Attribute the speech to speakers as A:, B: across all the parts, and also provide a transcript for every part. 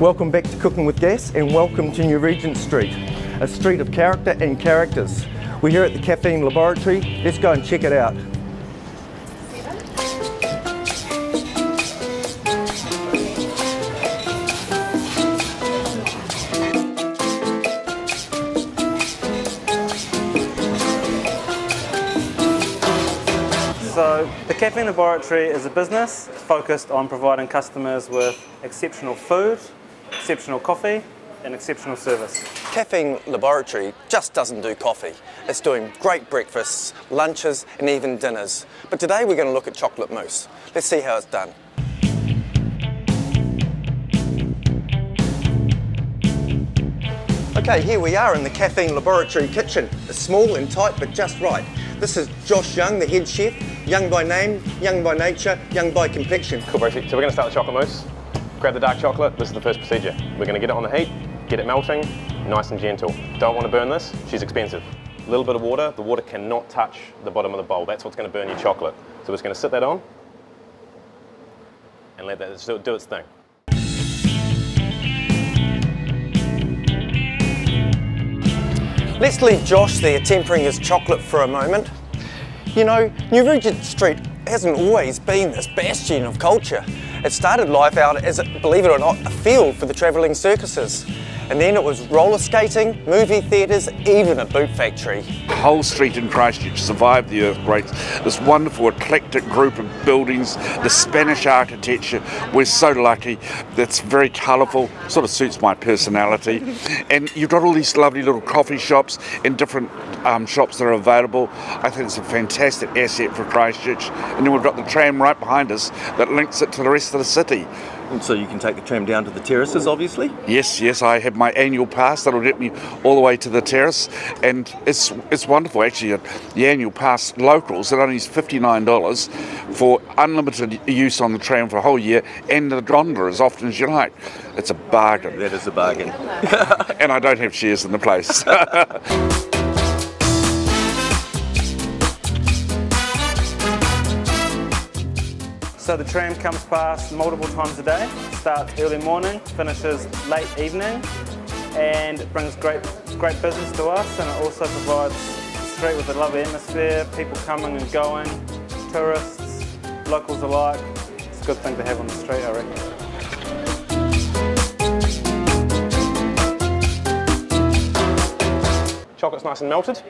A: Welcome back to Cooking with Gas and welcome to New Regent Street, a street of character and characters. We're here at the Caffeine Laboratory. Let's go and check it out.
B: So the Caffeine Laboratory is a business focused on providing customers with exceptional food, exceptional coffee and exceptional service.
A: Caffeine Laboratory just doesn't do coffee. It's doing great breakfasts, lunches and even dinners. But today we're going to look at chocolate mousse. Let's see how it's done. Okay, here we are in the Caffeine Laboratory kitchen. It's small and tight, but just right. This is Josh Young, the head chef. Young by name, young by nature, young by complexion.
C: Cool, Brucey. So we're going to start the chocolate mousse. Grab the dark chocolate. This is the first procedure. We're going to get it on the heat, get it melting, nice and gentle. Don't want to burn this. She's expensive. A little bit of water. The water cannot touch the bottom of the bowl. That's what's going to burn your chocolate. So we're just going to sit that on and let that do its thing.
A: Let's leave Josh there tempering his chocolate for a moment. You know, New Regent Street hasn't always been this bastion of culture. It started life out as, believe it or not, a field for the travelling circuses. And then it was roller skating, movie theatres, even a boot factory.
D: Hull Street in Christchurch survived the earthquakes. This wonderful eclectic group of buildings, the Spanish architecture. We're so lucky. That's very colourful, sort of suits my personality. And you've got all these lovely little coffee shops and different um, shops that are available. I think it's a fantastic asset for Christchurch. And then we've got the tram right behind us that links it to the rest of the city.
A: So you can take the tram down to the terraces, obviously?
D: Yes, yes, I have my annual pass that'll get me all the way to the terrace, and it's it's wonderful actually. The annual pass locals it only is fifty nine dollars for unlimited use on the tram for a whole year, and the gondola as often as you like. It's a bargain.
A: That is a bargain.
D: and I don't have shares in the place.
B: So the tram comes past multiple times a day, starts early morning, finishes late evening, and it brings great, great business to us and it also provides the street with a lovely atmosphere, people coming and going, tourists, locals alike. It's a good thing to have on the street, I
C: reckon. Chocolate's nice and melted.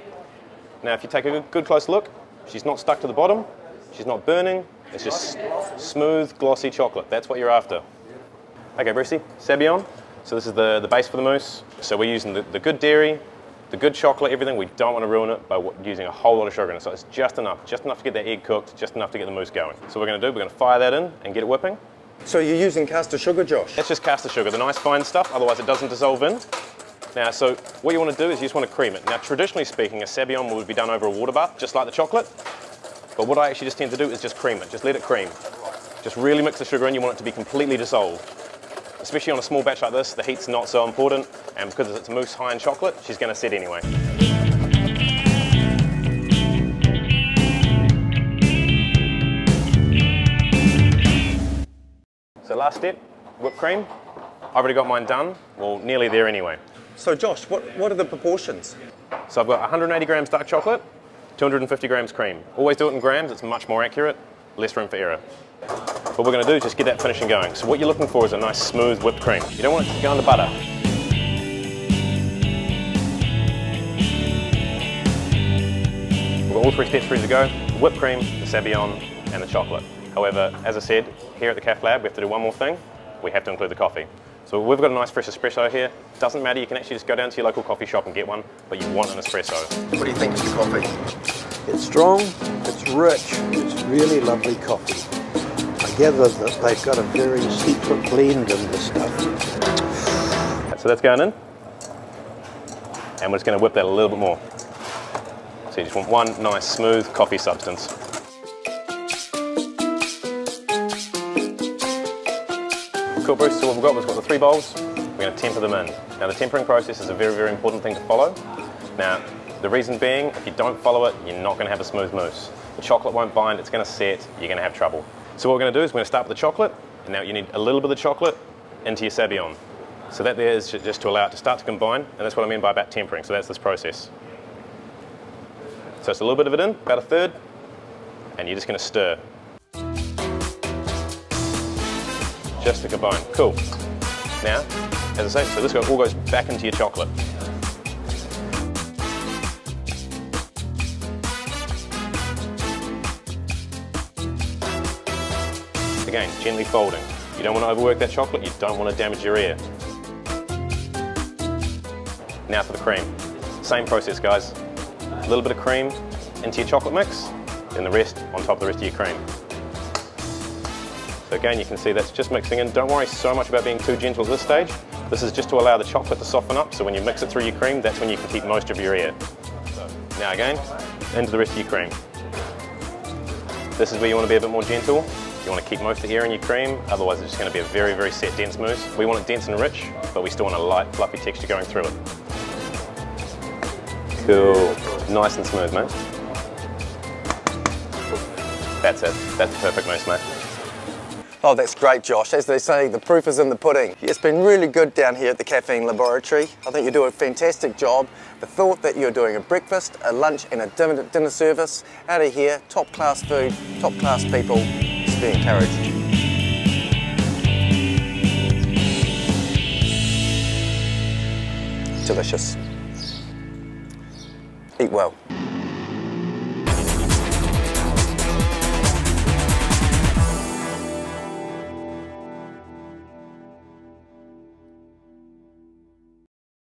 C: Now if you take a good, good close look, she's not stuck to the bottom, she's not burning, it's just smooth, glossy chocolate. That's what you're after. Okay, Brucey, sabayon. So this is the, the base for the mousse. So we're using the, the good dairy, the good chocolate, everything. We don't want to ruin it by using a whole lot of sugar in it. So it's just enough, just enough to get that egg cooked, just enough to get the mousse going. So what we're going to do, we're going to fire that in and get it whipping.
A: So you're using caster sugar, Josh?
C: It's just caster sugar, the nice fine stuff, otherwise it doesn't dissolve in. Now, so what you want to do is you just want to cream it. Now, traditionally speaking, a sabayon would be done over a water bath, just like the chocolate. But what I actually just tend to do is just cream it, just let it cream. Just really mix the sugar in, you want it to be completely dissolved. Especially on a small batch like this, the heat's not so important, and because it's mousse high in chocolate, she's gonna set anyway. So last step, whipped cream. I've already got mine done, well, nearly there anyway.
A: So Josh, what, what are the proportions?
C: So I've got 180 grams dark chocolate, 250 grams cream. Always do it in grams, it's much more accurate, less room for error. What we're going to do is just get that finishing going. So what you're looking for is a nice smooth whipped cream. You don't want it to go under butter. We've got all three steps ready to go. The whipped cream, the sabayon, and the chocolate. However, as I said, here at the Cafe Lab, we have to do one more thing. We have to include the coffee. So we've got a nice fresh espresso here. Doesn't matter, you can actually just go down to your local coffee shop and get one, but you want an espresso.
A: What do you think of the coffee?
E: It's strong, it's rich, it's really lovely coffee. I gather that they've got a very secret blend in this stuff.
C: So that's going in. And we're just going to whip that a little bit more. So you just want one nice smooth coffee substance. Cool, Bruce. So what we've got, we've got the three bowls. We're going to temper them in. Now the tempering process is a very, very important thing to follow. Now, the reason being, if you don't follow it, you're not going to have a smooth mousse. The chocolate won't bind, it's going to set, you're going to have trouble. So what we're going to do is we're going to start with the chocolate. And now you need a little bit of the chocolate into your sabayon. So that there is just to allow it to start to combine, and that's what I mean by about tempering. So that's this process. So it's a little bit of it in, about a third, and you're just going to stir. Just to combine. Cool. Now, as I say, so this all goes back into your chocolate. Again, gently folding. You don't want to overwork that chocolate, you don't want to damage your ear. Now for the cream. Same process, guys. A little bit of cream into your chocolate mix, then the rest on top of the rest of your cream. So again, you can see that's just mixing in. Don't worry so much about being too gentle at this stage. This is just to allow the chocolate to soften up, so when you mix it through your cream, that's when you can keep most of your ear. Now again, into the rest of your cream. This is where you want to be a bit more gentle. You want to keep most of the air in your cream, otherwise it's just going to be a very, very set, dense mousse. We want it dense and rich, but we still want a light, fluffy texture going through it. Cool. Nice and smooth, mate. That's it. That's the perfect mousse, mate.
A: Oh, that's great, Josh. As they say, the proof is in the pudding. It's been really good down here at the Caffeine Laboratory. I think you do a fantastic job. The thought that you're doing a breakfast, a lunch and a dinner, service out of here, top class food, top class people, be encouraged. Delicious. Eat well.